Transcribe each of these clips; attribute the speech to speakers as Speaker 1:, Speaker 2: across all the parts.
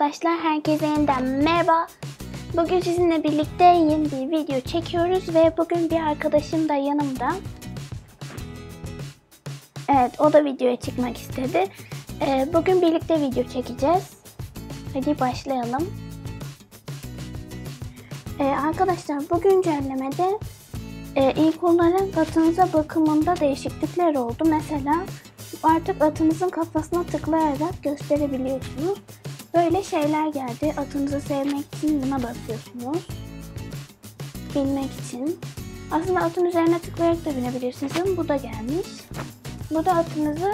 Speaker 1: arkadaşlar, herkese yeniden merhaba. Bugün sizinle birlikte yeni bir video çekiyoruz ve bugün bir arkadaşım da yanımda. Evet, o da videoya çıkmak istedi. Ee, bugün birlikte video çekeceğiz. Hadi başlayalım. Ee, arkadaşlar bu güncellemede e, ilk olarak atınıza bakımında değişiklikler oldu. Mesela artık atınızın kafasına tıklayarak gösterebiliyorsunuz. Böyle şeyler geldi. Atınızı sevmek için buna basıyorsunuz. Bilmek için. Aslında atın üzerine tıklayarak da binebilirsiniz ama bu da gelmiş. Bu da atınızı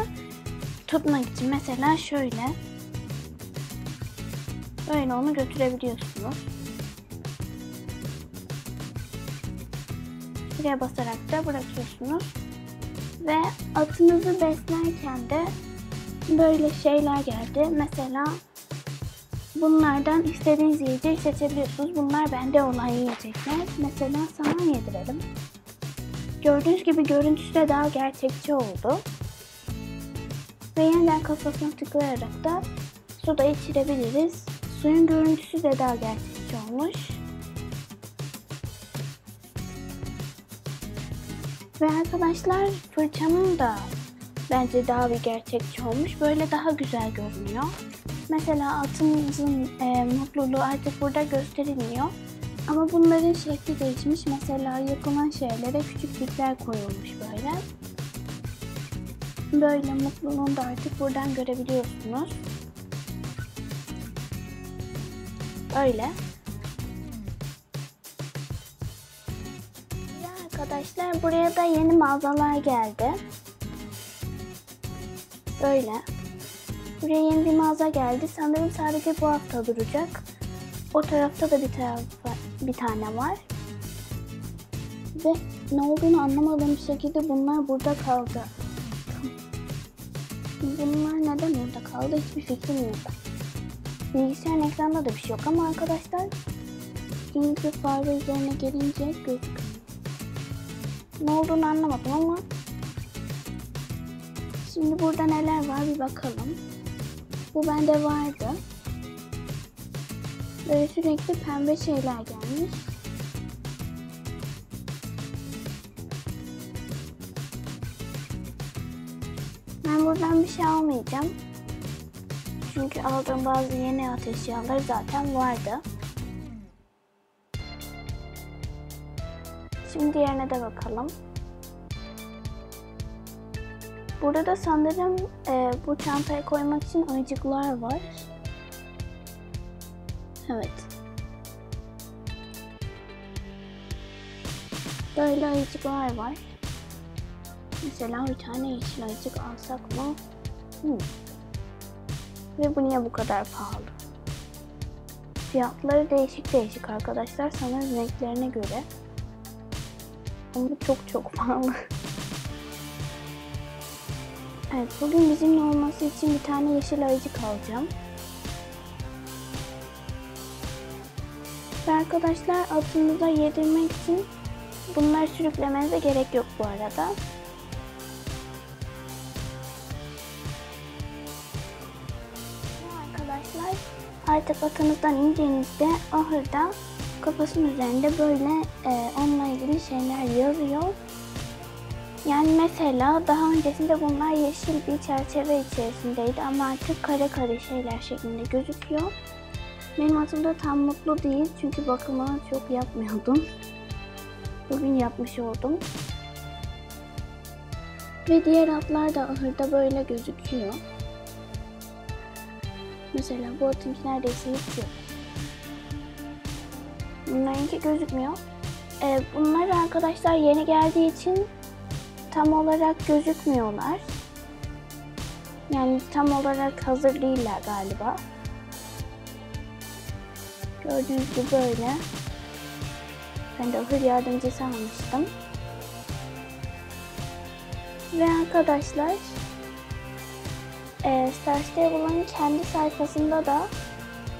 Speaker 1: tutmak için. Mesela şöyle. Böyle onu götürebiliyorsunuz. Buraya basarak da bırakıyorsunuz. Ve atınızı beslerken de böyle şeyler geldi. Mesela bunlardan istediğiniz yiyeceği seçebiliyorsunuz. Bunlar bende olan yiyecekler. Mesela saman yedirelim. Gördüğünüz gibi görüntüsü de daha gerçekçi oldu. Ve yeniden kafasına tıklayarak da suda içirebiliriz. Suyun görüntüsü de daha gerçekçi olmuş. Ve arkadaşlar fırçanın da bence daha bir gerçekçi olmuş. Böyle daha güzel görünüyor. Mesela atımızın e, mutluluğu artık burada gösterilmiyor. Ama bunların şekli değişmiş. Mesela yakılan şeylere küçük dikler koyulmuş böyle. Böyle mutluluğunu da artık buradan görebiliyorsunuz. Böyle. arkadaşlar buraya da yeni mağazalar geldi. Böyle. Buraya yeni bir mağaza geldi. Sanırım sadece bu hafta duracak. O tarafta da bir tarafa bir tane var. Ve ne olduğunu anlamadığım şekilde bunlar burada kaldı. Bunlar neden burada kaldı hiçbir fikrim yok. Bilgisayarın ekranda da bir şey yok ama arkadaşlar İngilizce fare üzerine gelince gözüküyor. Ne olduğunu anlamadım ama Şimdi burada neler var bir bakalım. Bu bende vardı. Böyle sürekli pembe şeyler gelmiş. Ben buradan bir şey almayacağım. Çünkü aldığım bazı yeni ateş eşyaları zaten vardı. Şimdi diğerine de bakalım. Burada da sanırım e, bu çantaya koymak için ayıcıklar var. Evet. Böyle ayıcıklar var. Mesela bir tane yeşil ayıcık alsak mı? Hmm. Ve bu niye bu kadar pahalı? Fiyatları değişik değişik arkadaşlar. Sanırım renklerine göre. Ama çok çok pahalı. Evet, bugün bizimle olması için bir tane yeşil ayıcık alacağım. Ve arkadaşlar atınıza yedirmek için bunları sürüklemenize gerek yok bu arada. Arkadaşlar artık atınızdan indiğinizde ahırda kafasının üzerinde böyle e, onunla ilgili şeyler yazıyor. Yani mesela daha öncesinde bunlar yeşil bir çerçeve içerisindeydi ama artık kare kare şeyler şeklinde gözüküyor. Benim atımda tam mutlu değil çünkü bakımını çok yapmıyordum. Bugün yapmış oldum. Ve diğer atlar da ahırda böyle gözüküyor. Mesela bu atınki neredeyse hiç yok. Bunlarınki gözükmüyor. Ee, bunlar arkadaşlar yeni geldiği için tam olarak gözükmüyorlar. Yani tam olarak hazır değiller galiba. Gördüğünüz gibi böyle. Ben de ahır yardımcısı almıştım. Ve arkadaşlar e, Star Stable'ın kendi sayfasında da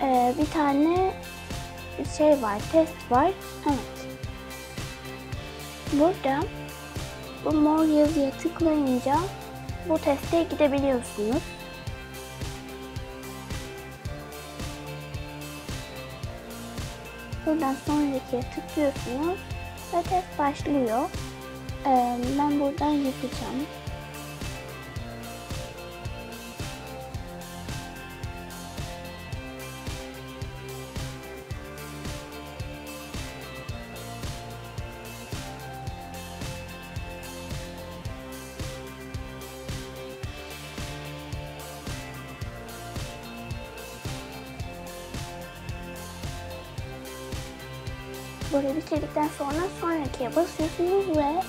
Speaker 1: e, bir tane şey var, test var. Evet. Burada bu mor yazıya tıklayınca bu teste gidebiliyorsunuz. Buradan sonrakiye tıklıyorsunuz ve test başlıyor. Ee, ben buradan yapacağım. Böyle bitirdikten sonra sonrakiye basıyorsunuz ve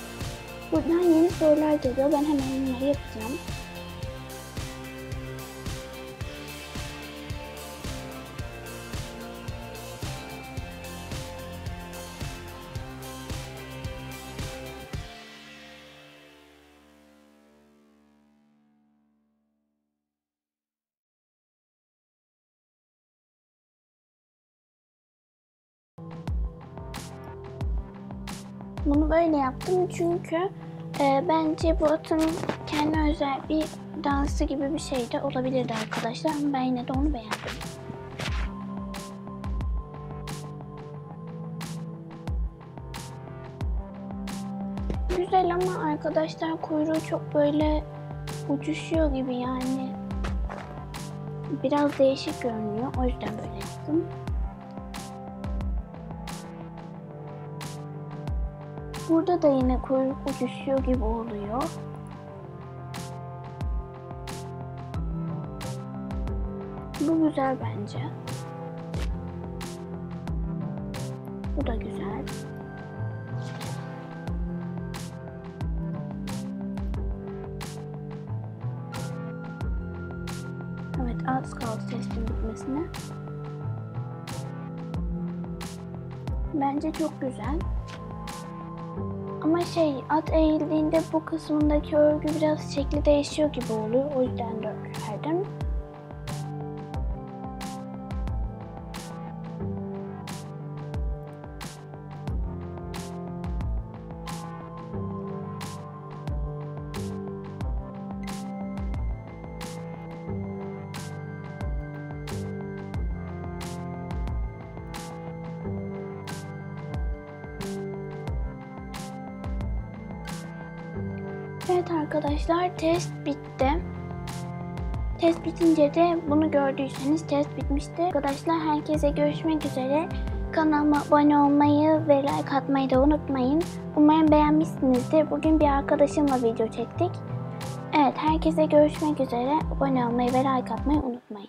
Speaker 1: buradan yeni sorular geliyor. Ben hemen bunları yapacağım. Bunu böyle yaptım çünkü e, bence bu atın kendi özel bir dansı gibi bir şey de olabilirdi arkadaşlar. Ama ben yine de onu beğendim. Güzel ama arkadaşlar kuyruğu çok böyle uçuşuyor gibi yani. Biraz değişik görünüyor. O yüzden böyle yaptım. Burada da yine kuyruk uçuşuyor gibi oluyor. Bu güzel bence. Bu da güzel. Evet az kaldı testin bitmesine. Bence çok güzel. Ama şey at eğildiğinde bu kısmındaki örgü biraz şekli değişiyor gibi oluyor. O yüzden dört verdim. Evet arkadaşlar test bitti. Test bitince de bunu gördüyseniz test bitmişti. Arkadaşlar herkese görüşmek üzere. Kanalıma abone olmayı ve like atmayı da unutmayın. Umarım beğenmişsinizdir. Bugün bir arkadaşımla video çektik. Evet herkese görüşmek üzere. Abone olmayı ve like atmayı unutmayın.